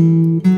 Música